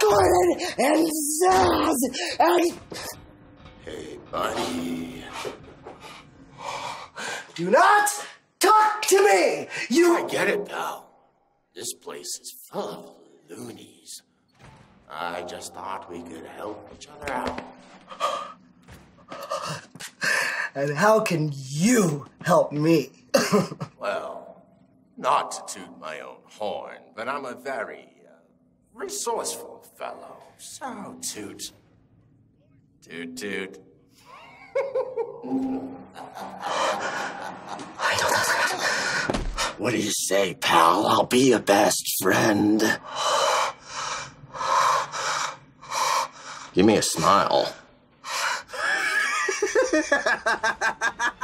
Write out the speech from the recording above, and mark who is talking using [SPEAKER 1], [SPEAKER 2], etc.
[SPEAKER 1] Gordon and Zsasz and
[SPEAKER 2] Hey, buddy.
[SPEAKER 1] do not talk to me. You
[SPEAKER 2] I get it, pal. This place is full of loonies. I just thought we could help each other out.
[SPEAKER 1] and how can you help me?
[SPEAKER 2] Well, not to toot my own horn, but I'm a very resourceful fellow. So toot. Toot toot. I don't know. What do you say, pal? I'll be your best friend. Give me a smile.